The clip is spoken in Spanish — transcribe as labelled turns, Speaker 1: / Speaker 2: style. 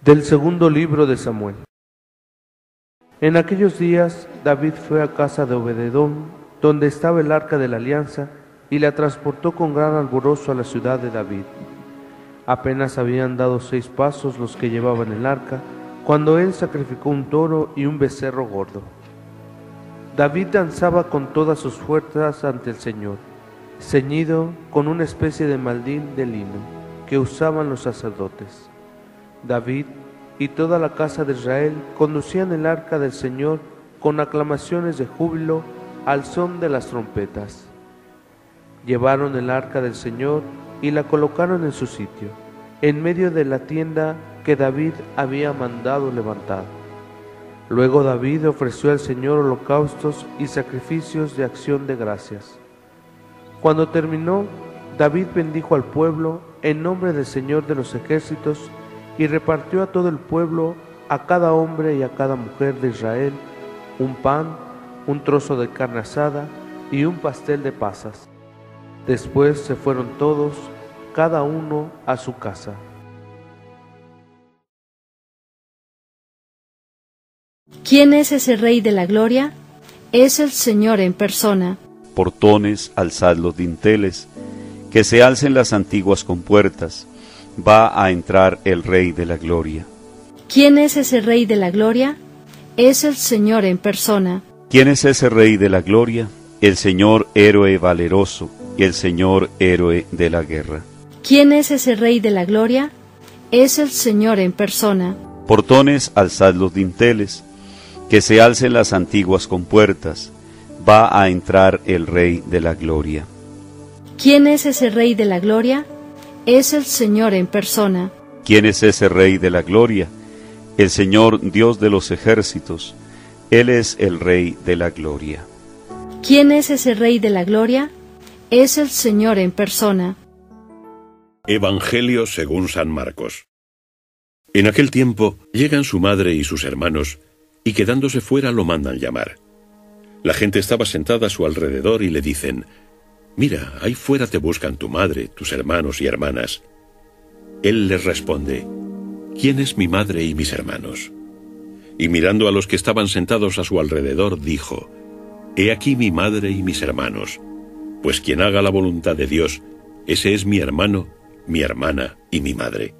Speaker 1: Del segundo libro de Samuel. En aquellos días David fue a casa de Obededón, donde estaba el arca de la alianza, y la transportó con gran alborozo a la ciudad de David. Apenas habían dado seis pasos los que llevaban el arca, cuando él sacrificó un toro y un becerro gordo. David danzaba con todas sus fuerzas ante el Señor, ceñido con una especie de maldín de lino que usaban los sacerdotes. David y toda la casa de Israel conducían el arca del Señor con aclamaciones de júbilo al son de las trompetas. Llevaron el arca del Señor y la colocaron en su sitio, en medio de la tienda que David había mandado levantar. Luego David ofreció al Señor holocaustos y sacrificios de acción de gracias. Cuando terminó, David bendijo al pueblo en nombre del Señor de los ejércitos y repartió a todo el pueblo, a cada hombre y a cada mujer de Israel, un pan, un trozo de carne asada y un pastel de pasas. Después se fueron todos, cada uno a su casa.
Speaker 2: ¿Quién es ese Rey de la Gloria? Es el Señor en persona.
Speaker 3: Portones, alzad los dinteles, que se alcen las antiguas compuertas va a entrar el Rey de la Gloria.
Speaker 2: ¿Quién es ese Rey de la Gloria? Es el Señor en persona.
Speaker 3: ¿Quién es ese Rey de la Gloria? El Señor héroe valeroso el Señor héroe de la guerra.
Speaker 2: ¿Quién es ese Rey de la Gloria? Es el Señor en persona.
Speaker 3: Portones, alzad los dinteles, que se alcen las antiguas compuertas, va a entrar el Rey de la Gloria.
Speaker 2: ¿Quién es ese Rey de la Gloria? Es el Señor en persona.
Speaker 3: ¿Quién es ese Rey de la Gloria? El Señor Dios de los ejércitos. Él es el Rey de la Gloria.
Speaker 2: ¿Quién es ese Rey de la Gloria? Es el Señor en persona.
Speaker 4: Evangelio según San Marcos. En aquel tiempo llegan su madre y sus hermanos, y quedándose fuera lo mandan llamar. La gente estaba sentada a su alrededor y le dicen, Mira, ahí fuera te buscan tu madre, tus hermanos y hermanas. Él les responde, ¿quién es mi madre y mis hermanos? Y mirando a los que estaban sentados a su alrededor, dijo, He aquí mi madre y mis hermanos, pues quien haga la voluntad de Dios, ese es mi hermano, mi hermana y mi madre.